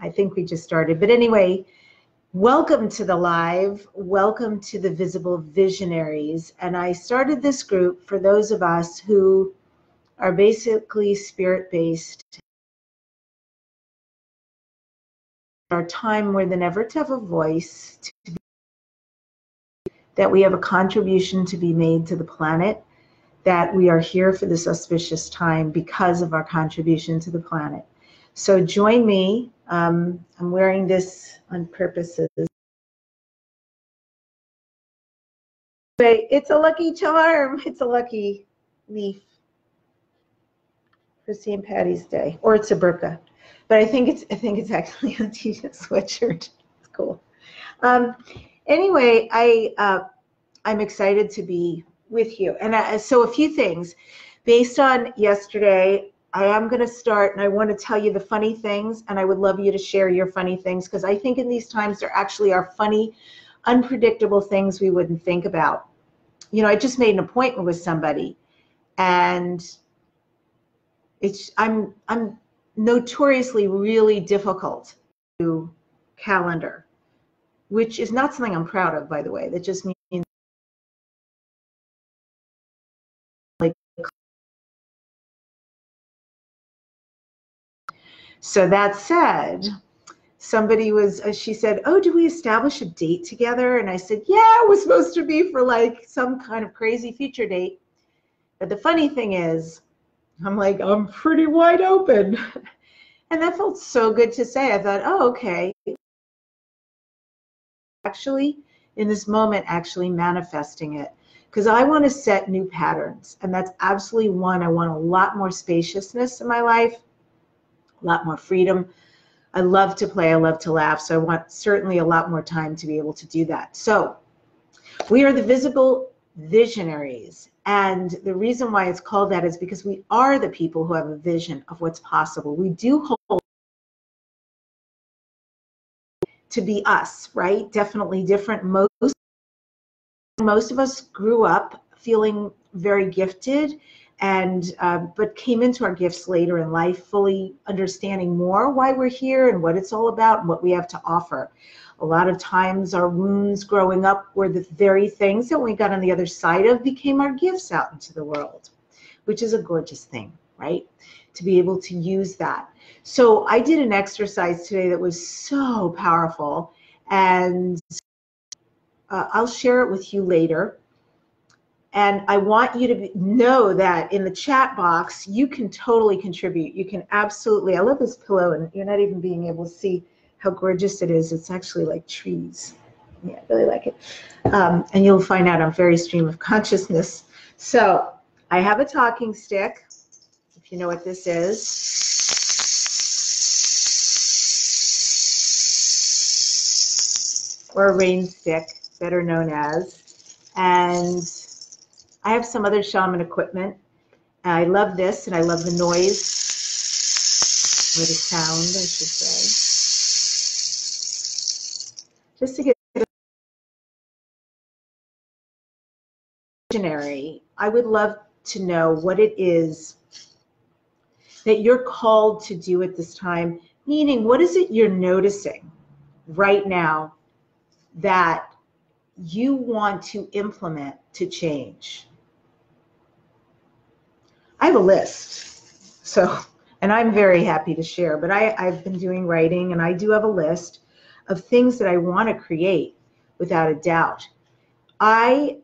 I think we just started. But anyway, welcome to the live. Welcome to the Visible Visionaries. And I started this group for those of us who are basically spirit based. Our time more than ever to have a voice, to be, that we have a contribution to be made to the planet, that we are here for this auspicious time because of our contribution to the planet. So join me. Um, I'm wearing this on purposes. But it's a lucky charm. It's a lucky leaf for St. Patty's Day, or it's a burqa. But I think it's I think it's actually a t-shirt sweatshirt. It's cool. Um, anyway, I uh, I'm excited to be with you. And I, so a few things based on yesterday. I am going to start and I want to tell you the funny things, and I would love you to share your funny things because I think in these times there actually are funny, unpredictable things we wouldn't think about. You know, I just made an appointment with somebody, and it's I'm I'm notoriously really difficult to calendar, which is not something I'm proud of, by the way. That just means So that said, somebody was, uh, she said, Oh, do we establish a date together? And I said, Yeah, it was supposed to be for like some kind of crazy future date. But the funny thing is, I'm like, I'm pretty wide open. and that felt so good to say. I thought, Oh, okay. Actually, in this moment, actually manifesting it. Because I want to set new patterns. And that's absolutely one. I want a lot more spaciousness in my life a lot more freedom. I love to play, I love to laugh, so I want certainly a lot more time to be able to do that. So, we are the visible visionaries. And the reason why it's called that is because we are the people who have a vision of what's possible. We do hold to be us, right? Definitely different. Most most of us grew up feeling very gifted and uh, but came into our gifts later in life fully understanding more why we're here and what it's all about and what we have to offer. A lot of times our wounds growing up were the very things that we got on the other side of became our gifts out into the world which is a gorgeous thing right? To be able to use that. So i did an exercise today that was so powerful and uh, i'll share it with you later and I want you to know that in the chat box, you can totally contribute. You can absolutely, I love this pillow, and you're not even being able to see how gorgeous it is. It's actually like trees. Yeah, I really like it. Um, and you'll find out I'm very stream of consciousness. So I have a talking stick, if you know what this is. Or a rain stick, better known as. And I have some other shaman equipment. I love this and I love the noise or the sound, I should say. Just to get visionary, I would love to know what it is that you're called to do at this time. Meaning, what is it you're noticing right now that you want to implement to change? I have a list. So, and I'm very happy to share, but I, I've been doing writing and I do have a list of things that I want to create without a doubt. I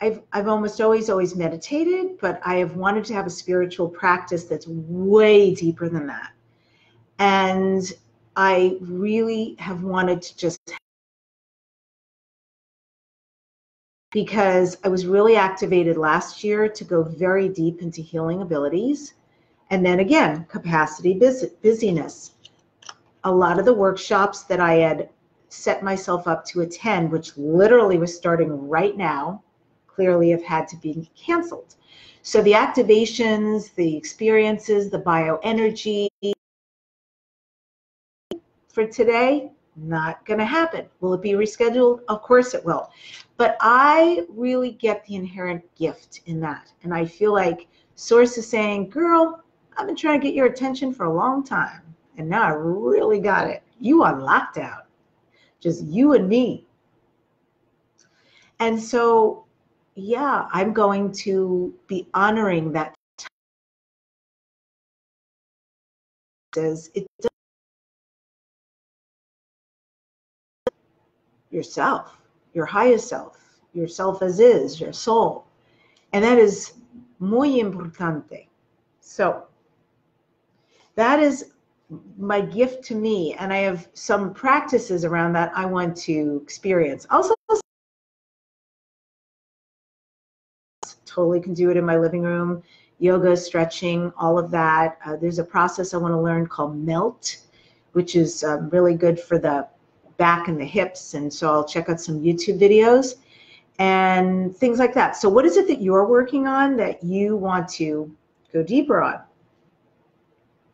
I've, I've almost always always meditated, but I have wanted to have a spiritual practice that's way deeper than that. And I really have wanted to just because I was really activated last year to go very deep into healing abilities. And then again, capacity busyness. A lot of the workshops that I had set myself up to attend, which literally was starting right now, clearly have had to be canceled. So the activations, the experiences, the bioenergy for today, not going to happen. Will it be rescheduled? Of course it will. But I really get the inherent gift in that. And I feel like Source is saying, girl, I've been trying to get your attention for a long time. And now I really got it. You on lockdown, just you and me. And so, yeah, I'm going to be honoring that. Says it yourself, your highest self, yourself as is, your soul. And that is muy importante. So that is my gift to me. And I have some practices around that I want to experience. Also, totally can do it in my living room. Yoga, stretching, all of that. Uh, there's a process I want to learn called MELT, which is um, really good for the back and the hips. And so I'll check out some YouTube videos and things like that. So, what is it that you're working on that you want to go deeper on?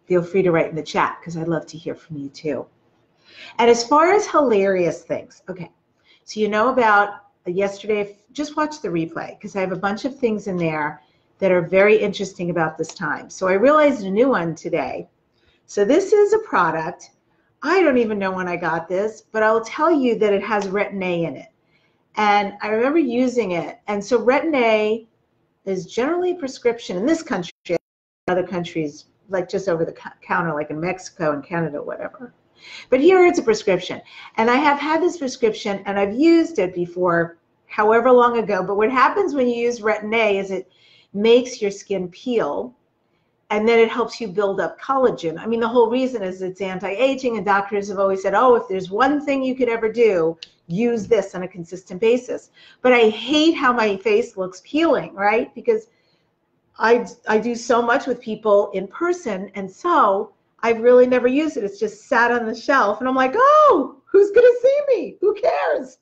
Feel free to write in the chat because I'd love to hear from you too. And as far as hilarious things, okay, so you know about yesterday, just watch the replay because I have a bunch of things in there that are very interesting about this time. So, I realized a new one today. So, this is a product. I don't even know when I got this, but I'll tell you that it has retin A in it. And I remember using it. And so retin A is generally a prescription in this country, other countries, like just over the counter, like in Mexico and Canada, whatever. But here it's a prescription. And I have had this prescription and I've used it before, however long ago. But what happens when you use retin A is it makes your skin peel and then it helps you build up collagen. I mean, the whole reason is it's anti-aging, and doctors have always said, oh, if there's one thing you could ever do, use this on a consistent basis. But I hate how my face looks peeling, right? Because I, I do so much with people in person, and so I've really never used it. It's just sat on the shelf, and I'm like, oh, who's going to see me? Who cares?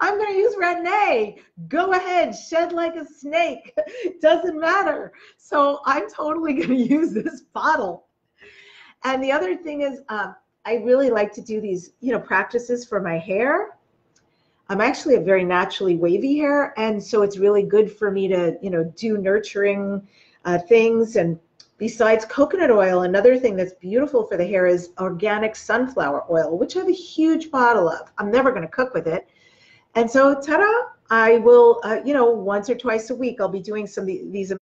I'm going to use A. Go ahead, shed like a snake. Doesn't matter. So I'm totally going to use this bottle. And the other thing is, um, I really like to do these, you know, practices for my hair. I'm actually a very naturally wavy hair, and so it's really good for me to, you know, do nurturing uh, things. And besides coconut oil, another thing that's beautiful for the hair is organic sunflower oil, which I have a huge bottle of. I'm never going to cook with it, and so, ta-da! I will, uh, you know, once or twice a week, I'll be doing some of these.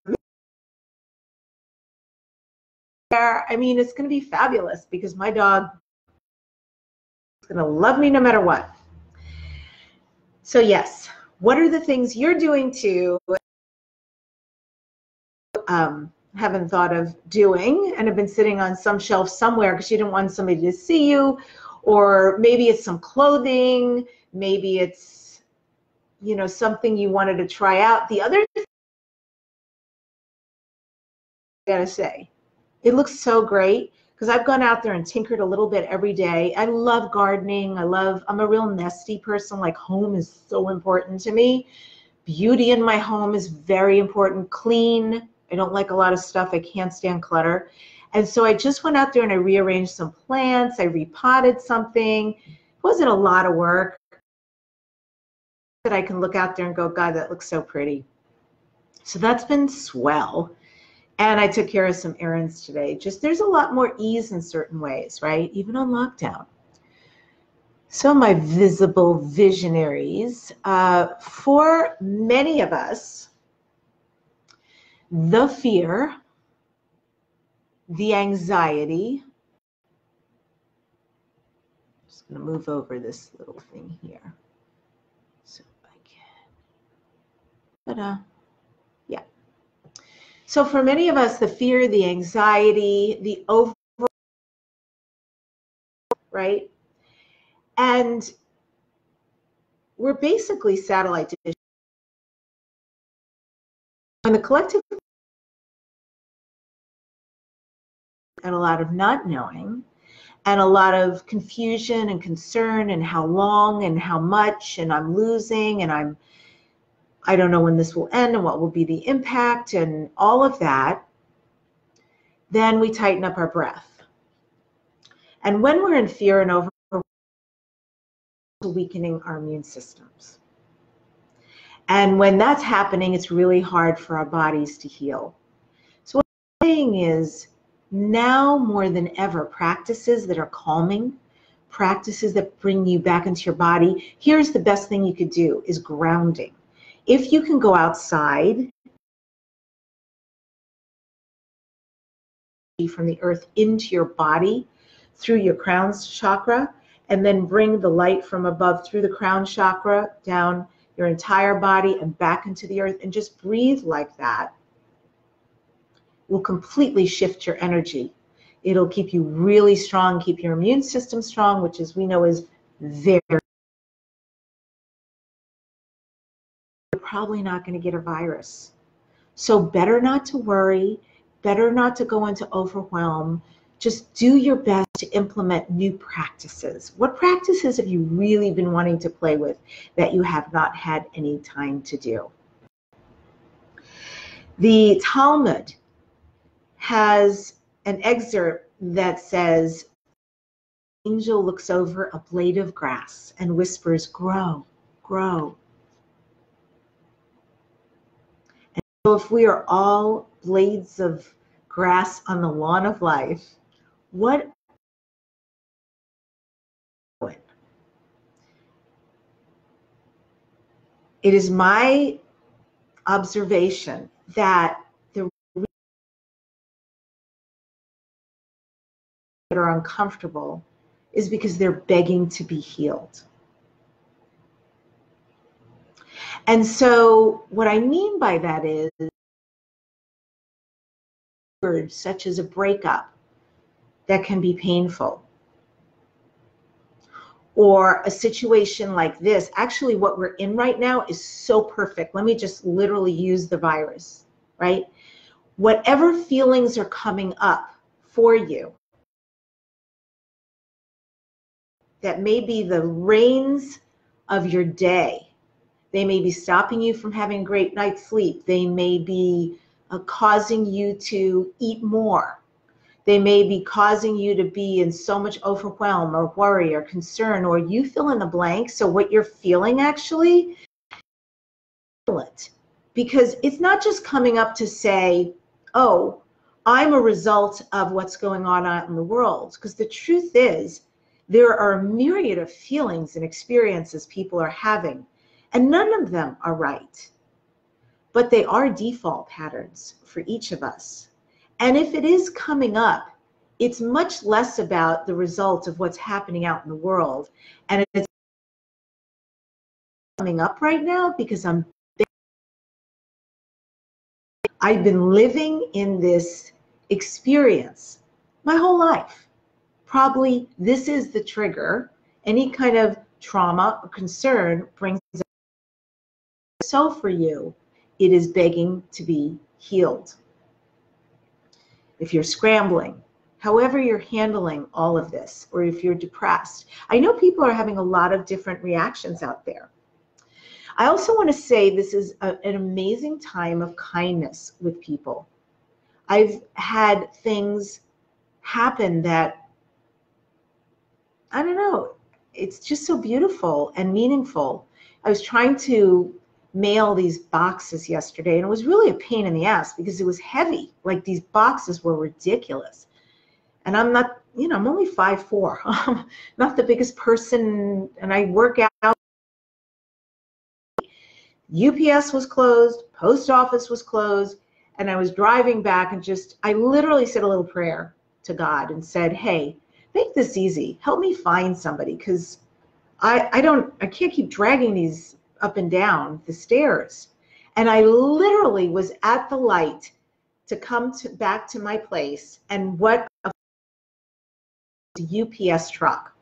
I mean, it's going to be fabulous because my dog is going to love me no matter what. So yes, what are the things you're doing to um, haven't thought of doing and have been sitting on some shelf somewhere because you didn't want somebody to see you, or maybe it's some clothing, maybe it's you know something you wanted to try out. The other thing I gotta say, it looks so great because I've gone out there and tinkered a little bit every day. I love gardening. I love, I'm a real nesty person. Like home is so important to me. Beauty in my home is very important. Clean. I don't like a lot of stuff. I can't stand clutter. And so I just went out there and I rearranged some plants. I repotted something. It wasn't a lot of work that I can look out there and go, God, that looks so pretty. So that's been swell. And I took care of some errands today. Just there's a lot more ease in certain ways, right? Even on lockdown. So, my visible visionaries, uh, for many of us, the fear, the anxiety, I'm just going to move over this little thing here. So I can. But, uh, yeah. so for many of us, the fear, the anxiety, the over, right? And we're basically satellite dishes. When the collective and a lot of not knowing and a lot of confusion and concern and how long and how much and I'm losing and I'm I don't know when this will end and what will be the impact and all of that, then we tighten up our breath. And when we're in fear and over, weakening our immune systems. And when that's happening, it's really hard for our bodies to heal. So what I'm saying is now more than ever, practices that are calming, practices that bring you back into your body. Here's the best thing you could do is grounding. If you can go outside from the earth into your body through your crown chakra and then bring the light from above through the crown chakra down your entire body and back into the earth and just breathe like that will completely shift your energy. It'll keep you really strong, keep your immune system strong, which as we know is very probably not going to get a virus. So better not to worry better not to go into overwhelm. Just do your best to implement new practices. What practices have you really been wanting to play with that you have not had any time to do? The Talmud has an excerpt that says, Angel looks over a blade of grass and whispers, Grow, grow. And so if we are all blades of grass on the lawn of life, what it is my observation that the that are uncomfortable is because they're begging to be healed. And so what I mean by that is such as a breakup that can be painful. Or a situation like this. Actually what we're in right now is so perfect. Let me just literally use the virus right? Whatever feelings are coming up for you that may be the reins of your day they may be stopping you from having great night's sleep they may be uh, causing you to eat more. They may be causing you to be in so much overwhelm or worry or concern, or you fill in the blank. So, what you're feeling actually, it because it's not just coming up to say, oh, I'm a result of what's going on out in the world. Because the truth is, there are a myriad of feelings and experiences people are having, and none of them are right but they are default patterns for each of us. And if it is coming up, it's much less about the result of what's happening out in the world. And it's coming up right now because I'm I've been living in this experience my whole life. Probably this is the trigger. Any kind of trauma or concern brings so for you it is begging to be healed. If you're scrambling, however you're handling all of this, or if you're depressed, I know people are having a lot of different reactions out there. I also want to say this is a, an amazing time of kindness with people. I've had things happen that, I don't know, it's just so beautiful and meaningful. I was trying to mail these boxes yesterday, and it was really a pain in the ass because it was heavy. Like these boxes were ridiculous. And I'm not, you know, I'm only five four. I'm not the biggest person, and I work out. UPS was closed, post office was closed, and I was driving back and just, I literally said a little prayer to God and said, Hey, make this easy. Help me find somebody because I, I don't, I can't keep dragging these up and down the stairs. And I literally was at the light to come to, back to my place. And what a UPS truck.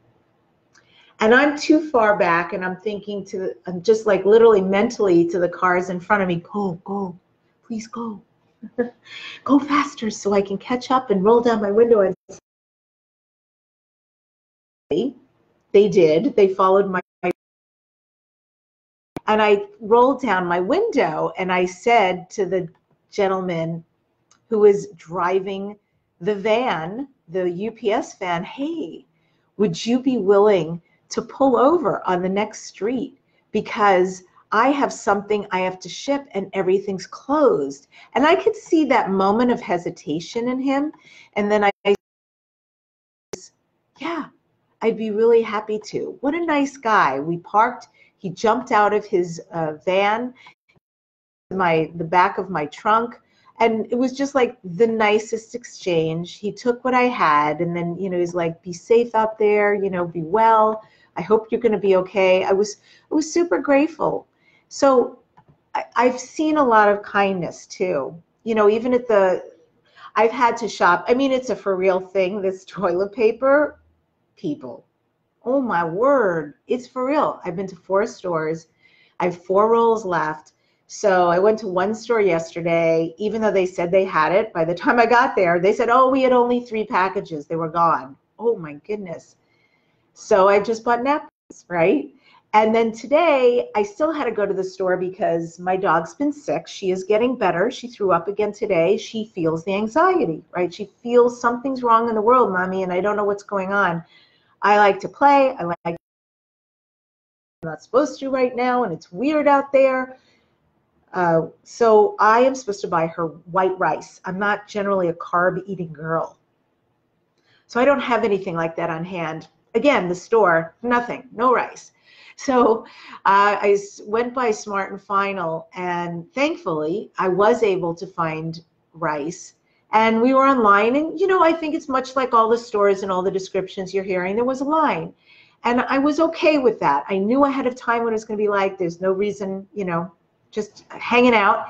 And I'm too far back and I'm thinking to, I'm just like literally mentally to the cars in front of me, go, go, please go. go faster so I can catch up and roll down my window and they did. They followed my and I rolled down my window and I said to the gentleman who was driving the van, the UPS van, hey, would you be willing to pull over on the next street? Because I have something I have to ship and everything's closed. And I could see that moment of hesitation in him. And then I, yeah, I'd be really happy to. What a nice guy. We parked, he jumped out of his uh, van, my the back of my trunk and it was just like the nicest exchange. He took what I had, and then you know he's like, "Be safe out there, you know, be well. I hope you're going to be okay." I was I was super grateful. So I, I've seen a lot of kindness too. You know, even at the, I've had to shop. I mean, it's a for real thing. This toilet paper, people. Oh my word, it's for real. I've been to four stores. I have four rolls left so I went to one store yesterday, even though they said they had it. By the time I got there, they said, oh, we had only three packages. They were gone. Oh my goodness. So I just bought napkins, right? And then today, I still had to go to the store because my dog's been sick. She is getting better. She threw up again today. She feels the anxiety, right? She feels something's wrong in the world, mommy, and I don't know what's going on. I like to play. I like I'm not supposed to right now, and it's weird out there. Uh, so I am supposed to buy her white rice. I'm not generally a carb eating girl. So I don't have anything like that on hand. Again, the store, nothing, no rice. So uh, I went by Smart and Final, and thankfully I was able to find rice. And we were online, and you know, I think it's much like all the stores and all the descriptions you're hearing. There was a line, and I was okay with that. I knew ahead of time what it was going to be like. There's no reason, you know, just hanging out.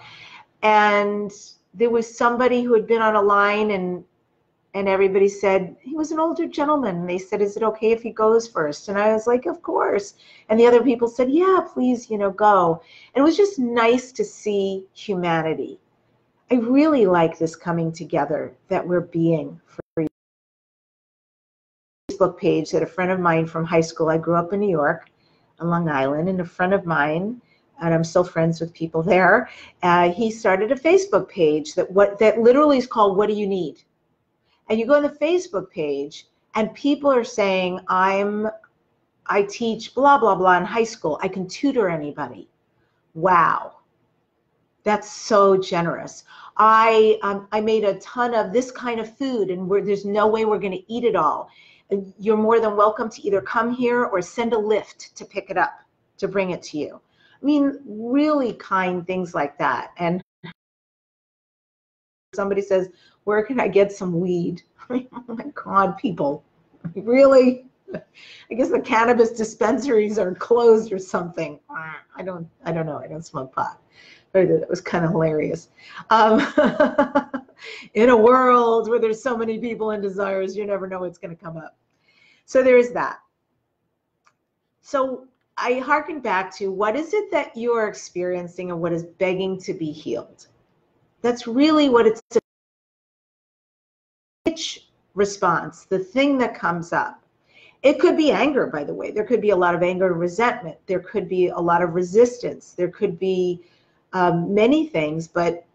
And there was somebody who had been on a line and and everybody said he was an older gentleman and they said is it okay if he goes first and i was like of course and the other people said yeah please you know go and it was just nice to see humanity i really like this coming together that we're being for facebook page that a friend of mine from high school i grew up in new york on long island and a friend of mine and I'm still friends with people there. Uh, he started a Facebook page that what that literally is called "What Do You Need?" And you go on the Facebook page, and people are saying, "I'm, I teach blah blah blah in high school. I can tutor anybody." Wow, that's so generous. I um, I made a ton of this kind of food, and there's no way we're going to eat it all. You're more than welcome to either come here or send a lift to pick it up to bring it to you. I mean, really kind things like that. And somebody says, Where can I get some weed? oh my God, people. Really? I guess the cannabis dispensaries are closed or something. I don't I don't know. I don't smoke pot. But it was kind of hilarious. Um, in a world where there's so many people and desires, you never know what's going to come up. So there's that. So I harken back to what is it that you are experiencing and what is begging to be healed? That's really what it's which response, the thing that comes up. It could be anger, by the way. There could be a lot of anger and resentment. There could be a lot of resistance. There could be um, many things, but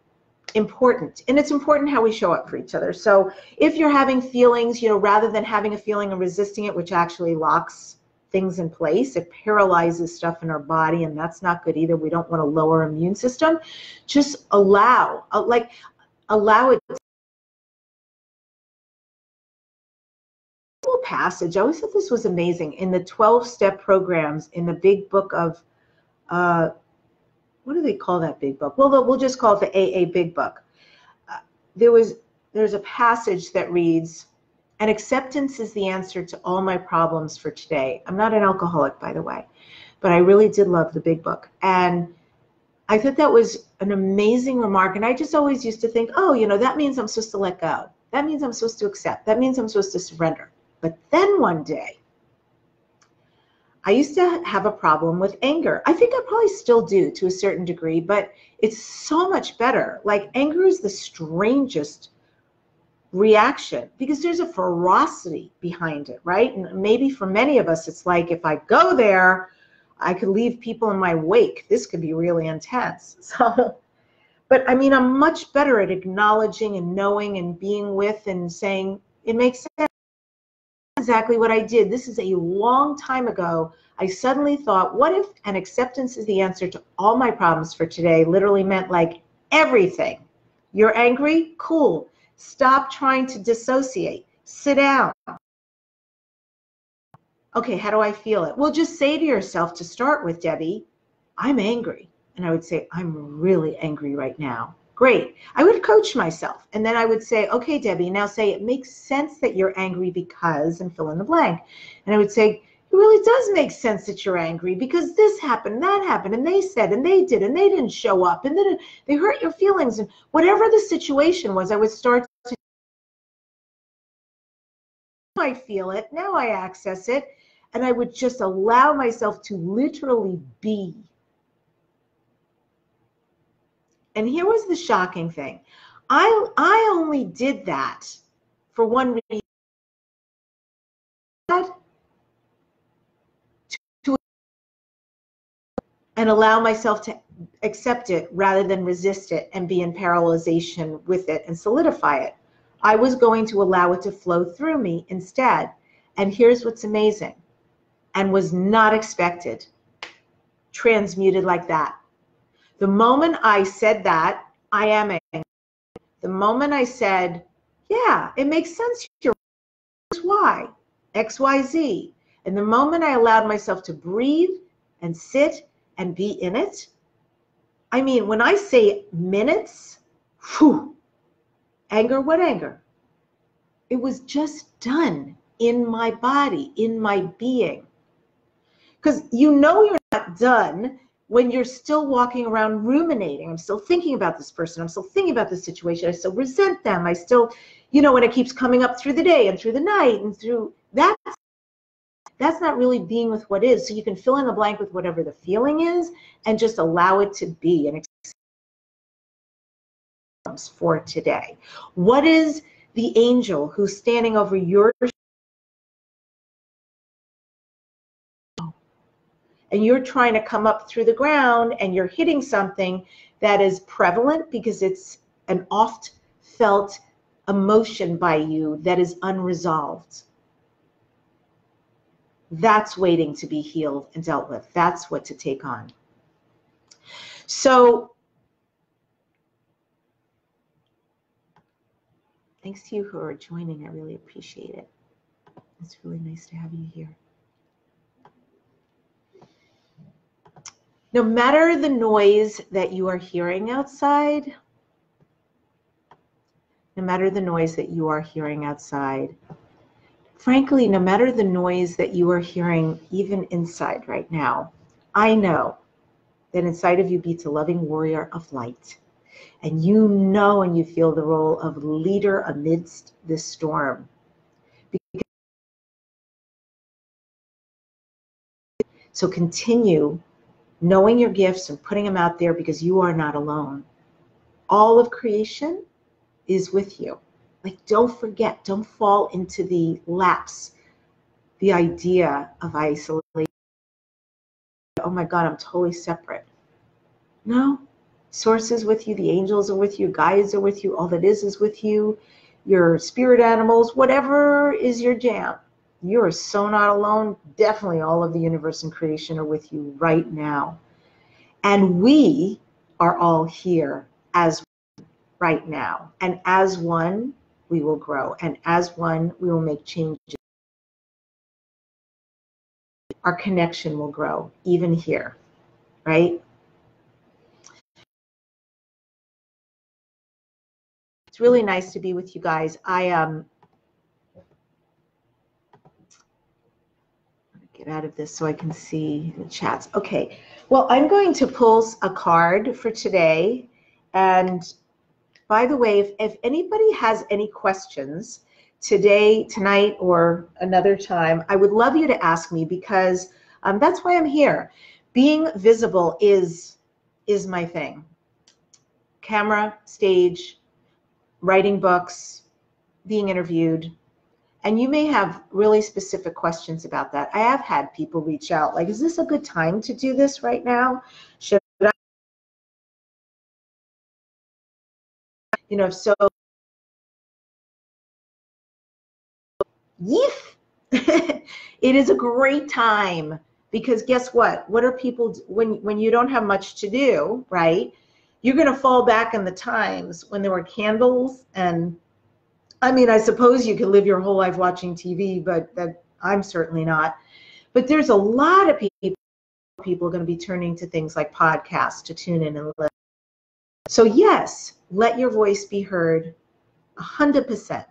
important. And it's important how we show up for each other. So if you're having feelings, you know, rather than having a feeling and resisting it, which actually locks things in place. It paralyzes stuff in our body, and that's not good either. We don't want to lower immune system. Just allow, uh, like, allow it. Passage. I always thought this was amazing in the 12 step programs in the big book of, uh, what do they call that big book? Well, we'll just call it the AA big book. Uh, there was there's a passage that reads and acceptance is the answer to all my problems for today. I'm not an alcoholic, by the way, but I really did love the big book. And I thought that was an amazing remark. And I just always used to think, oh, you know, that means I'm supposed to let go. That means I'm supposed to accept. That means I'm supposed to surrender. But then one day, I used to have a problem with anger. I think I probably still do to a certain degree, but it's so much better. Like, anger is the strangest reaction because there's a ferocity behind it, right? And maybe for many of us, it's like if I go there, I could leave people in my wake. This could be really intense. So, but I mean, I'm much better at acknowledging and knowing and being with and saying it makes sense. Exactly what I did. This is a long time ago. I suddenly thought, what if an acceptance is the answer to all my problems for today literally meant like everything? You're angry? Cool. Stop trying to dissociate. Sit down. Okay, how do I feel it? Well, just say to yourself to start with, Debbi, I'm angry. And I would say, I'm really angry right now. Great. I would coach myself. And then I would say, okay, Debbi, now say it makes sense that you're angry because, and fill in the blank. And I would say, it really does make sense that you're angry because this happened, that happened, and they said, and they did, and they didn't show up, and then they hurt your feelings. And whatever the situation was, I would start to. I feel it, now I access it, and I would just allow myself to literally be and here was the shocking thing. I I only did that for one reason. To, and allow myself to accept it rather than resist it and be in parallelization with it and solidify it. I was going to allow it to flow through me instead. And here's what's amazing and was not expected transmuted like that. The moment I said that, I am angry. The moment I said, yeah, it makes sense. You're why, X, Y, Z. And the moment I allowed myself to breathe and sit and be in it, I mean, when I say minutes, whew, anger, what anger? It was just done in my body, in my being. Because you know you're not done when you're still walking around ruminating, I'm still thinking about this person, I'm still thinking about this situation, I still resent them, I still, you know, when it keeps coming up through the day and through the night and through that, that's not really being with what is. So you can fill in the blank with whatever the feeling is and just allow it to be and for today. What is the angel who's standing over your and you're trying to come up through the ground and you're hitting something that is prevalent because it's an oft felt emotion by you that is unresolved. That's waiting to be healed and dealt with. That's what to take on. So, thanks to you who are joining. I really appreciate it. It's really nice to have you here. No matter the noise that you are hearing outside, no matter the noise that you are hearing outside, frankly, no matter the noise that you are hearing even inside right now, I know that inside of you beats a loving warrior of light. And you know and you feel the role of leader amidst this storm. So continue knowing your gifts and putting them out there because you are not alone. All of creation is with you. Like, don't forget, don't fall into the lapse, the idea of isolation. Oh my God, I'm totally separate. No, source is with you, the angels are with you, guides are with you, all that is is with you, your spirit animals, whatever is your jam you are so not alone. Definitely all of the universe and creation are with you right now. And we are all here as right now. And as one, we will grow. And as one, we will make changes. Our connection will grow, even here, right? It's really nice to be with you guys. I um get out of this so I can see the chats. Okay, well, I'm going to pull a card for today. And by the way, if, if anybody has any questions today, tonight, or another time, I would love you to ask me because um, that's why I'm here. Being visible is is my thing. Camera, stage, writing books, being interviewed, and you may have really specific questions about that. I have had people reach out like, is this a good time to do this right now? Should I? You know, so, if it is a great time because guess what? What are people when when you don't have much to do, right? You're going to fall back in the times when there were candles and I mean, I suppose you could live your whole life watching TV, but that I'm certainly not. But there's a lot of people people are going to be turning to things like podcasts to tune in and listen. So yes, let your voice be heard 100%.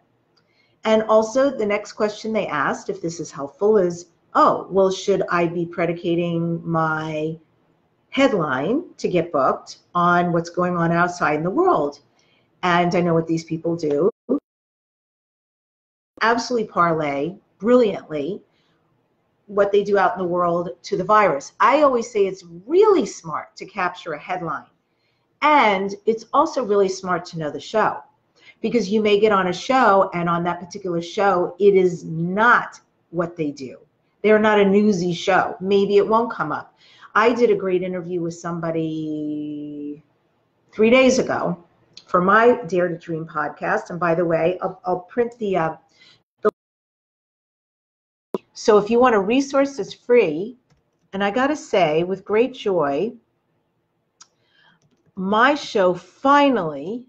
And also the next question they asked, if this is helpful, is, oh, well, should I be predicating my headline to get booked on what's going on outside in the world? And I know what these people do. Absolutely parlay brilliantly what they do out in the world to the virus. I always say it's really smart to capture a headline. And it's also really smart to know the show because you may get on a show and on that particular show, it is not what they do. They're not a newsy show. Maybe it won't come up. I did a great interview with somebody three days ago for my Dare to Dream podcast. And by the way, I'll, I'll print the, uh, the. So if you want a resource that's free, and I got to say, with great joy, my show finally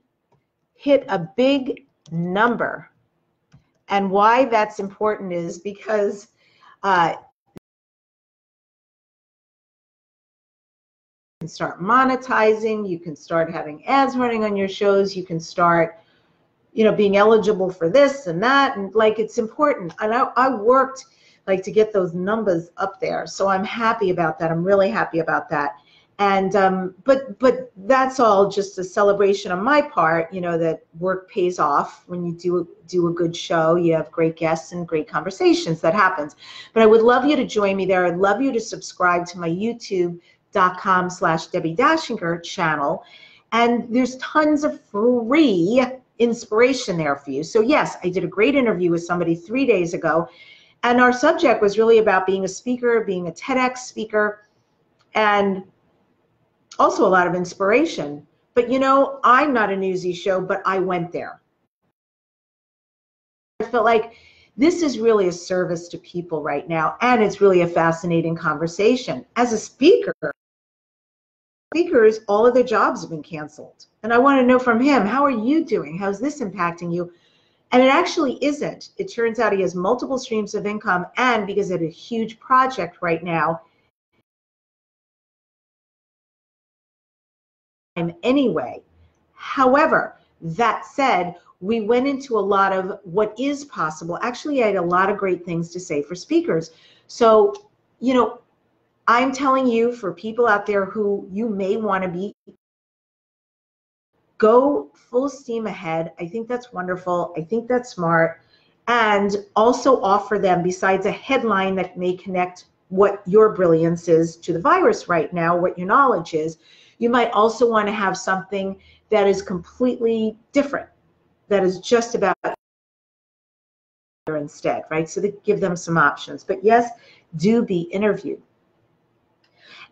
hit a big number. And why that's important is because uh, can start monetizing, you can start having ads running on your shows, you can start, you know, being eligible for this and that. And like it's important. And I, I worked like to get those numbers up there. So I'm happy about that. I'm really happy about that and um, but but that's all just a celebration on my part you know that work pays off when you do do a good show you have great guests and great conversations that happens but i would love you to join me there i'd love you to subscribe to my youtube.com slash Debbi Dachinger channel and there's tons of free inspiration there for you so yes i did a great interview with somebody three days ago and our subject was really about being a speaker being a tedx speaker and also a lot of inspiration. But you know, I'm not a newsy show, but I went there. I felt like this is really a service to people right now, and it's really a fascinating conversation. As a speaker, speakers, all of their jobs have been canceled. And I want to know from him, how are you doing? How's this impacting you? And it actually isn't. It turns out he has multiple streams of income, and because of a huge project right now, anyway. However, that said, we went into a lot of what is possible. Actually, I had a lot of great things to say for speakers. So, you know, I'm telling you for people out there who you may want to be, go full steam ahead. I think that's wonderful. I think that's smart. And also offer them, besides a headline that may connect what your brilliance is to the virus right now, what your knowledge is, you might also want to have something that is completely different, that is just about instead, right? So to give them some options. But yes, do be interviewed.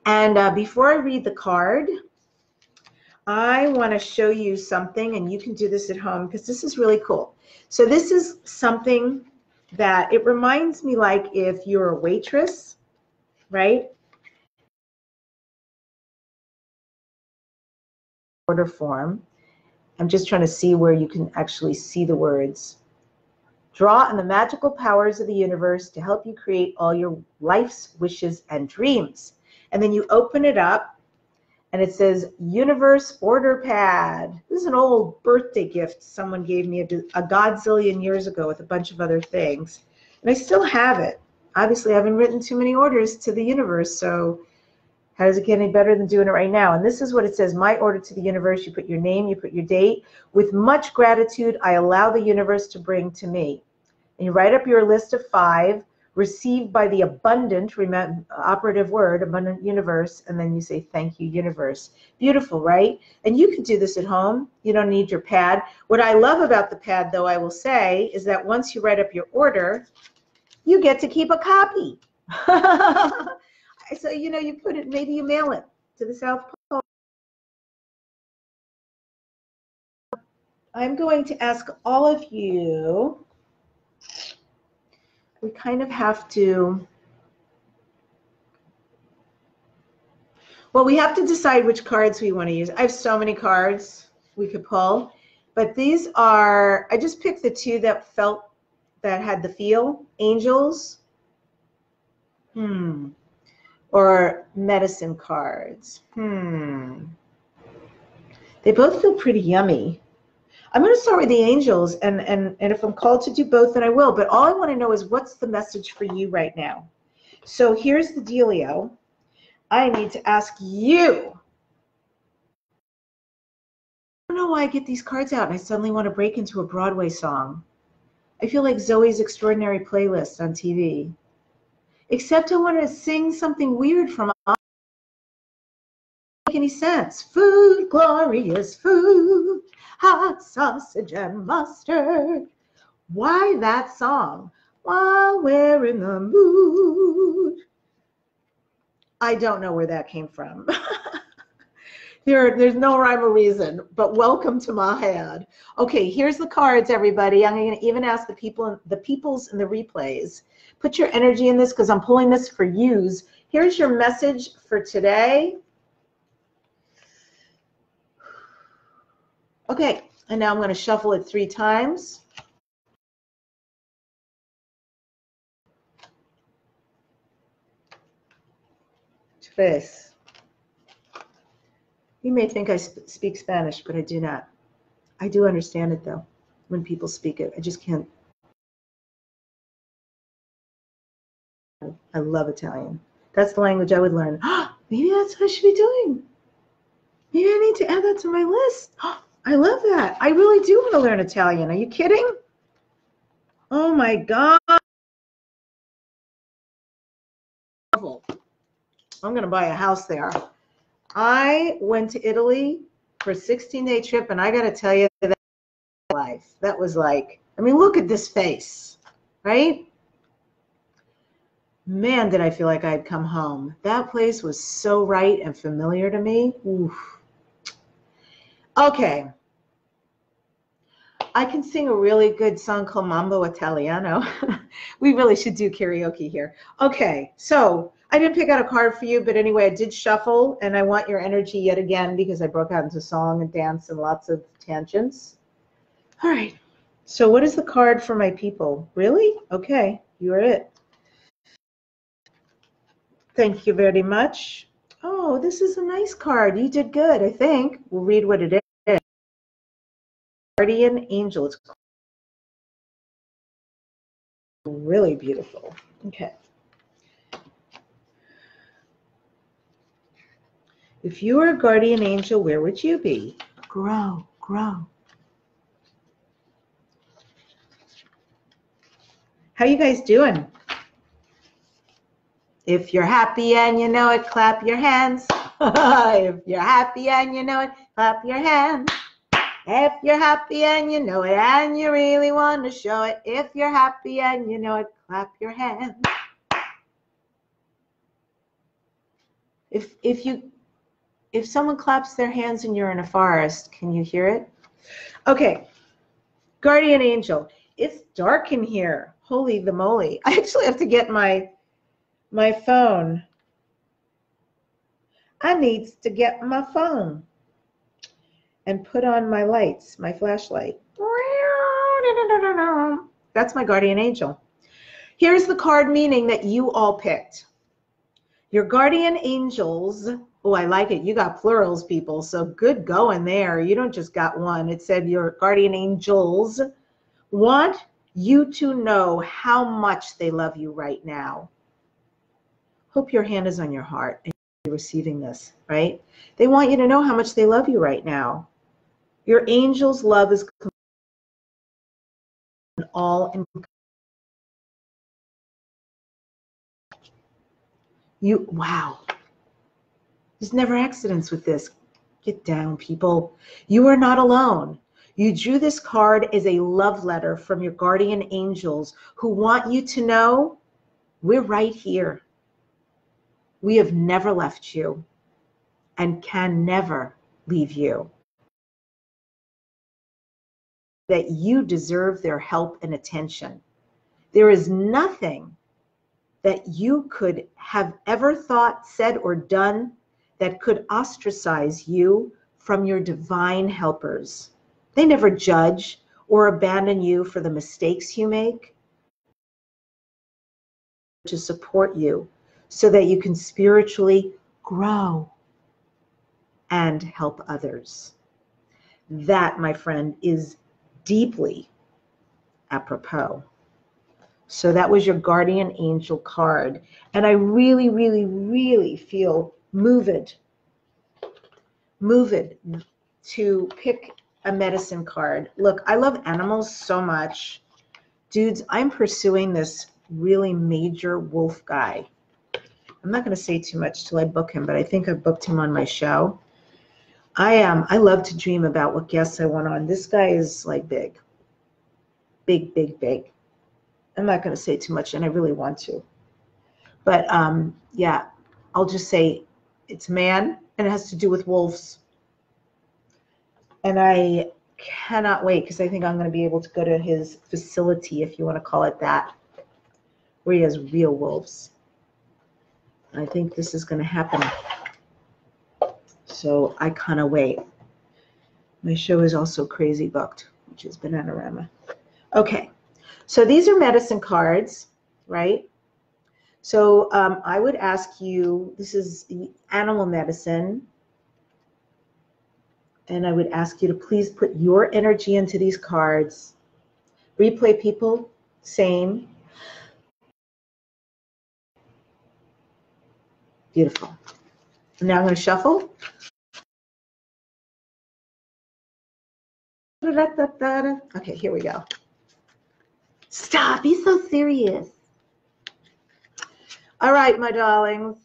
And uh, before I read the card, I want to show you something, and you can do this at home because this is really cool. So this is something that it reminds me like if you're a waitress, right? order form. I'm just trying to see where you can actually see the words. Draw on the magical powers of the universe to help you create all your life's wishes and dreams. And then you open it up and it says Universe Order Pad. This is an old birthday gift someone gave me a, a godzillion years ago with a bunch of other things. And I still have it. Obviously, I haven't written too many orders to the universe, so how does it get any better than doing it right now? And this is what it says My order to the universe. You put your name, you put your date. With much gratitude, I allow the universe to bring to me. And you write up your list of five received by the abundant, remember, operative word, abundant universe, and then you say, Thank you, universe. Beautiful, right? And you can do this at home. You don't need your pad. What I love about the pad, though, I will say, is that once you write up your order, you get to keep a copy. so you know you put it maybe you mail it to the south pole i'm going to ask all of you we kind of have to, well, we have to decide which cards we want to use. I have so many cards we could pull, but these are, I just picked the two that felt, that had the feel, angels, hmm, or medicine cards, hmm. They both feel pretty yummy. I'm going to start with the angels, and, and, and if I'm called to do both, then I will. But all I want to know is what's the message for you right now? So here's the dealio. I need to ask you. I don't know why I get these cards out and I suddenly want to break into a Broadway song. I feel like Zoey's Extraordinary Playlist on TV. Except I want to sing something weird from any sense. Food, glorious food, hot sausage and mustard. Why that song? While we're in the mood. I don't know where that came from. there, there's no rhyme or reason, but welcome to my head. Okay, here's the cards, everybody. I'm to even ask the people, the peoples in the replays. Put your energy in this because I'm pulling this for yous. Here's your message for today. Okay, and now I'm going to shuffle it three times. Tres. You may think I sp speak Spanish, but I do not. I do understand it though, when people speak it. I just can't. I love Italian. That's the language I would learn. Maybe that's what I should be doing. Maybe I need to add that to my list. I love that. I really do want to learn Italian. Are you kidding? Oh my God. I'm going to buy a house there. I went to Italy for a 16 day trip, and I got to tell you, that life. That was like, I mean, look at this face, right? Man, did I feel like I'd come home. That place was so right and familiar to me. Oof. Okay. I can sing a really good song called Mambo Italiano. we really should do karaoke here. Okay, so I didn't pick out a card for you, but anyway, I did shuffle, and I want your energy yet again because I broke out into song and dance and lots of tangents. All right, so what is the card for my people? Really? Okay, you are it. Thank you very much. Oh, this is a nice card. You did good, I think. We'll read what it is guardian angel. It's really beautiful. Okay. If you were a guardian angel, where would you be? Grow, grow. How you guys doing? If you're happy and you know it, clap your hands. if you're happy and you know it, clap your hands. If you're happy and you know it and you really want to show it, if you're happy and you know it, clap your hands. If if you if someone claps their hands and you're in a forest, can you hear it? Okay. Guardian angel. It's dark in here. Holy the moly. I actually have to get my my phone. I needs to get my phone and put on my lights, my flashlight. That's my guardian angel. Here's the card meaning that you all picked. Your guardian angels, oh, I like it. You got plurals, people. So good going there. You don't just got one. It said your guardian angels want you to know how much they love you right now. Hope your hand is on your heart and you're receiving this, right? They want you to know how much they love you right now. Your angel's love is all in you. Wow. There's never accidents with this. Get down people. You are not alone. You drew this card as a love letter from your guardian angels who want you to know we're right here. We have never left you and can never leave you that you deserve their help and attention. There is nothing that you could have ever thought, said, or done that could ostracize you from your divine helpers. They never judge or abandon you for the mistakes you make to support you so that you can spiritually grow and help others. That, my friend, is deeply apropos. So that was your guardian angel card. And I really, really, really feel moved, moved to pick a medicine card. Look, I love animals so much. Dudes, I'm pursuing this really major wolf guy. I'm not going to say too much till I book him, but I think I've booked him on my show. I am. Um, I love to dream about what guests I want on. This guy is like big, big, big, big. I'm not going to say too much, and I really want to. But um, yeah, I'll just say it's man, and it has to do with wolves. And I cannot wait because I think I'm going to be able to go to his facility, if you want to call it that, where he has real wolves. I think this is going to happen. So I kind of wait. My show is also crazy booked, which is Bananarama. Okay, so these are medicine cards, right? So um, I would ask you, this is animal medicine, and I would ask you to please put your energy into these cards. Replay people, same. Beautiful. Now I'm going to shuffle. Okay, here we go. Stop, be so serious. All right, my darlings.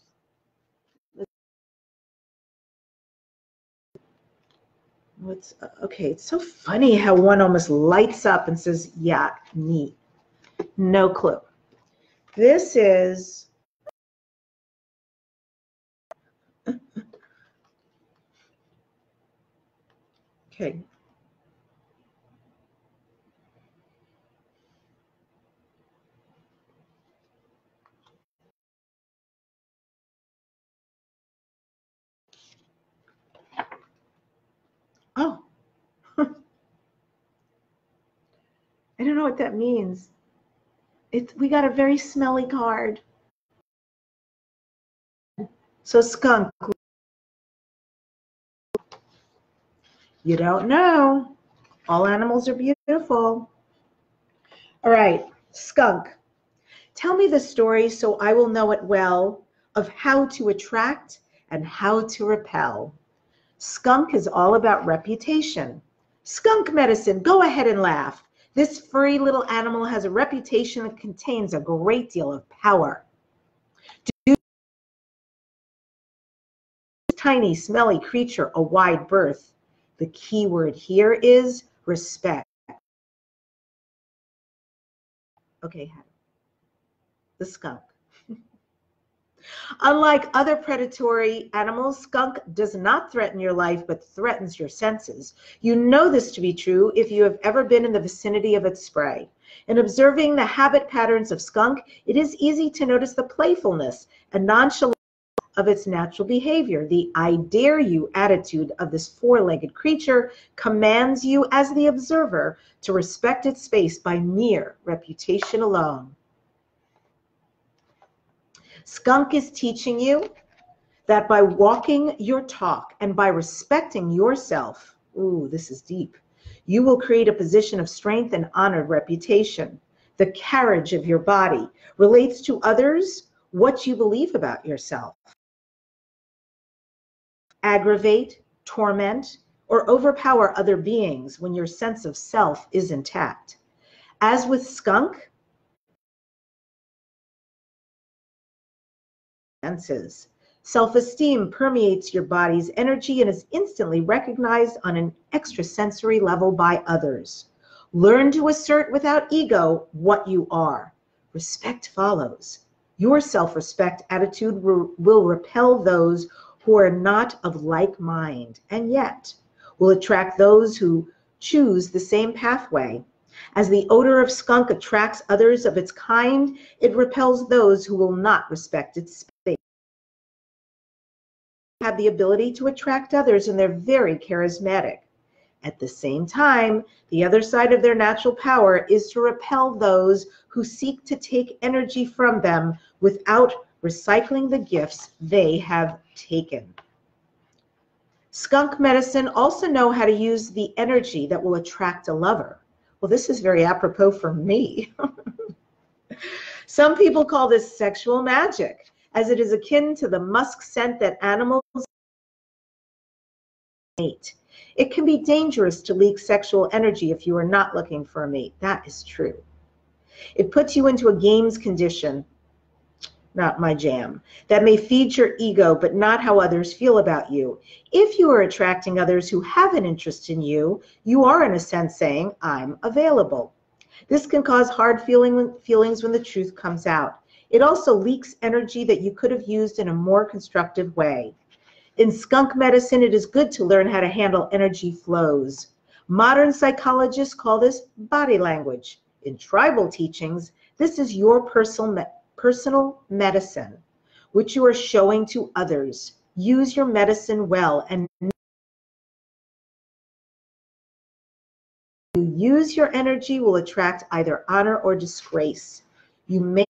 What's uh, okay? It's so funny how one almost lights up and says, "Yeah, neat." No clue. This is okay. Oh, I don't know what that means. It, we got a very smelly card. So skunk. You don't know. All animals are beautiful. All right, skunk. Tell me the story so I will know it well of how to attract and how to repel. Skunk is all about reputation. Skunk medicine, go ahead and laugh. This furry little animal has a reputation that contains a great deal of power. This tiny, smelly creature a wide berth. The key word here is respect. Okay, the skunk. Unlike other predatory animals, skunk does not threaten your life but threatens your senses. You know this to be true if you have ever been in the vicinity of its spray. In observing the habit patterns of skunk, it is easy to notice the playfulness and nonchalance of its natural behavior. The I dare you attitude of this four legged creature commands you, as the observer, to respect its space by mere reputation alone. Skunk is teaching you that by walking your talk and by respecting yourself, ooh, this is deep, you will create a position of strength and honored reputation. The carriage of your body relates to others what you believe about yourself. Aggravate, torment, or overpower other beings when your sense of self is intact. As with skunk, senses. Self esteem permeates your body's energy and is instantly recognized on an extrasensory level by others. Learn to assert without ego what you are. Respect follows. Your self respect attitude will repel those who are not of like mind and yet will attract those who choose the same pathway. As the odor of skunk attracts others of its kind, it repels those who will not respect its space. Have the ability to attract others and they're very charismatic. At the same time, the other side of their natural power is to repel those who seek to take energy from them without recycling the gifts they have taken. Skunk medicine also know how to use the energy that will attract a lover. Well, this is very apropos for me. Some people call this sexual magic, as it is akin to the musk scent that animals mate. It can be dangerous to leak sexual energy if you are not looking for a mate. That is true. It puts you into a games condition not my jam. That may feed your ego, but not how others feel about you. If you are attracting others who have an interest in you, you are, in a sense, saying, I'm available. This can cause hard feeling, feelings when the truth comes out. It also leaks energy that you could have used in a more constructive way. In skunk medicine, it is good to learn how to handle energy flows. Modern psychologists call this body language. In tribal teachings, this is your personal personal medicine, which you are showing to others. Use your medicine well and you use your energy will attract either honor or disgrace. You may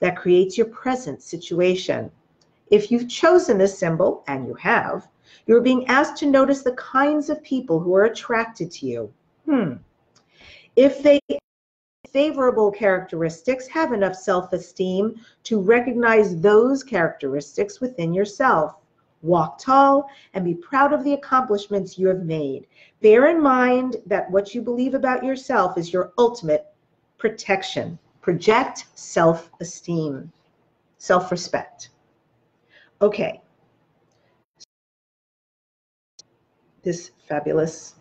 that creates your present situation. If you've chosen this symbol, and you have, you're being asked to notice the kinds of people who are attracted to you. Hmm. If they favorable characteristics, have enough self esteem to recognize those characteristics within yourself. Walk tall and be proud of the accomplishments you have made. Bear in mind that what you believe about yourself is your ultimate protection. Project self esteem, self respect. Okay. This fabulous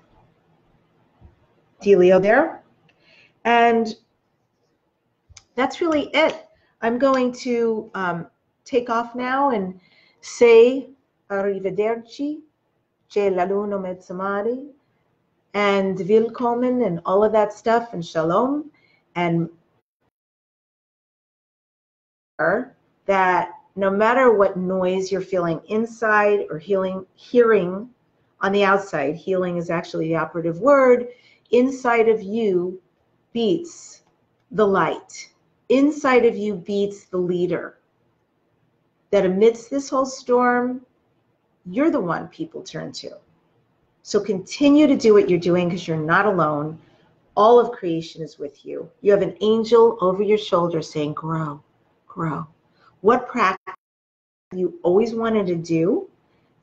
dealio there. And that's really it. I'm going to um, take off now and say arrivederci, c'è la luna mezzamari, and willkommen and all of that stuff, and shalom, and that no matter what noise you're feeling inside or healing, hearing on the outside, healing is actually the operative word, inside of you beats the light inside of you beats the leader. That amidst this whole storm, you're the one people turn to. So continue to do what you're doing because you're not alone. All of creation is with you. You have an angel over your shoulder saying, Grow, grow. What practice you always wanted to do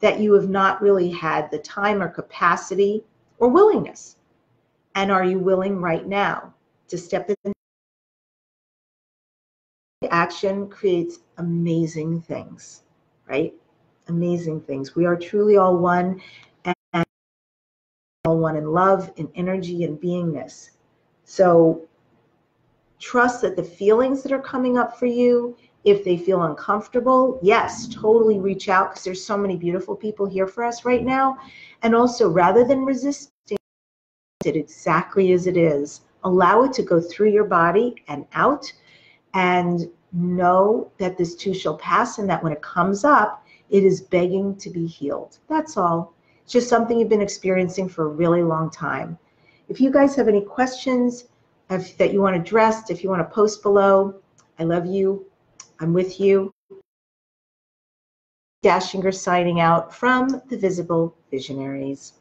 that you have not really had the time or capacity or willingness? And are you willing right now to step in? Action creates amazing things, right? Amazing things. We are truly all one and all one in love, in energy, and beingness. So trust that the feelings that are coming up for you, if they feel uncomfortable, yes, totally reach out because there's so many beautiful people here for us right now. And also, rather than resisting it exactly as it is, allow it to go through your body and out and know that this too shall pass and that when it comes up, it is begging to be healed. That's all. It's just something you've been experiencing for a really long time. If you guys have any questions if, that you want addressed, if you want to post below, I love you. I'm with you. Dachinger signing out from the Visible Visionaries.